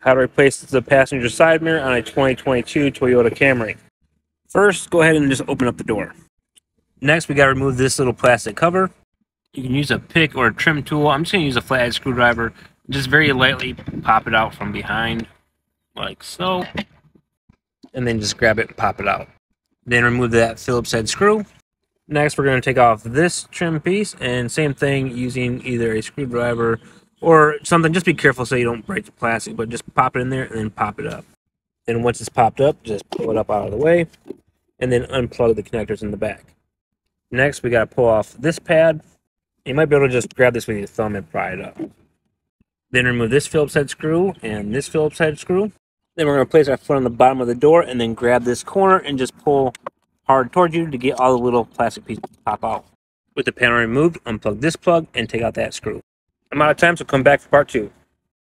how to replace the passenger side mirror on a 2022 Toyota Camry. First, go ahead and just open up the door. Next, we got to remove this little plastic cover. You can use a pick or a trim tool. I'm just going to use a flathead screwdriver. Just very lightly pop it out from behind, like so. And then just grab it and pop it out. Then remove that Phillips head screw. Next, we're going to take off this trim piece and same thing using either a screwdriver or something. Just be careful so you don't break the plastic, but just pop it in there and then pop it up. Then once it's popped up, just pull it up out of the way and then unplug the connectors in the back. Next, we got to pull off this pad. You might be able to just grab this with your thumb and pry it up. Then remove this Phillips head screw and this Phillips head screw. Then we're going to place our foot on the bottom of the door and then grab this corner and just pull hard towards you to get all the little plastic pieces to pop out. With the panel removed, unplug this plug and take out that screw. I'm out of time, so come back for part two.